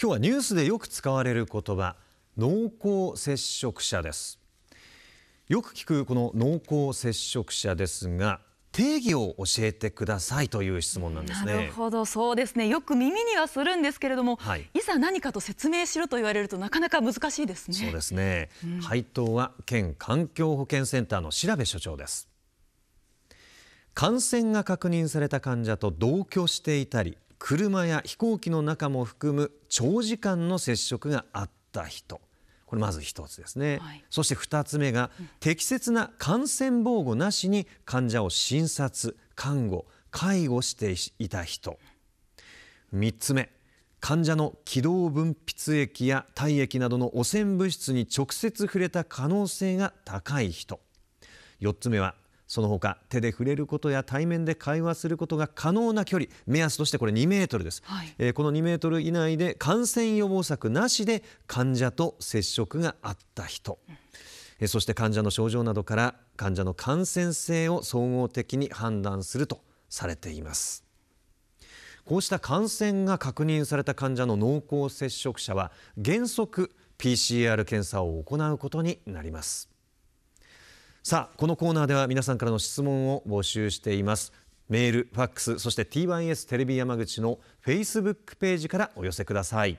今日はニュースでよく使われる言葉濃厚接触者ですよく聞くこの濃厚接触者ですが定義を教えてくださいという質問なんですね。なるほど、そうですね。よく耳にはするんですけれども、はい、いざ何かと説明しろと言われるとなかなか難しいですね。そうですね。うん、回答は県環境保健センターの調べ所長です。感染が確認された患者と同居していたり、車や飛行機の中も含む長時間の接触があった人。これまず一つですね、はい、そして二つ目が、うん、適切な感染防護なしに患者を診察看護介護していた人。三つ目患者の気道分泌液や体液などの汚染物質に直接触れた可能性が高い人。四つ目はその他手で触れることや対面で会話することが可能な距離目安としてこれ2メートルです、はい、えー、この2メートル以内で感染予防策なしで患者と接触があった人、えー、そして患者の症状などから患者の感染性を総合的に判断するとされています。こうした感染が確認された患者の濃厚接触者は原則 PCR 検査を行うことになりますさあこのコーナーでは皆さんからの質問を募集しています。メール、ファックス、そして T1S テレビ山口のフェイスブックページからお寄せください。